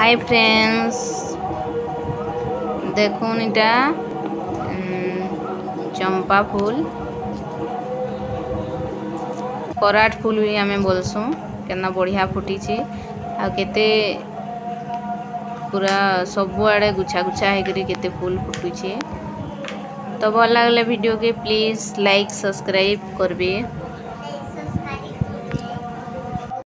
hi friends দেখুন এটা চম্পা ফুল କରାଟ ଫୁଲ ବି ଆମେ ବୋଲସୁଁ କେନ୍ତା ବଢ଼ିଆ ଫୁଟିଛି ଆଉ କେତେ ପୁରା ସବୁଆଡ଼େ ଗୁଛା ଗୁଛା ହେଇକରି କେତେ ଫୁଲ ଫୁଟୁଛି ତ ଭଲ ଲାଗିଲେ ଭିଡ଼ିଓକେ ପ୍ଲିଜ୍ ଲାଇକ୍ ସବସ୍କ୍ରାଇବ୍ କରିବେ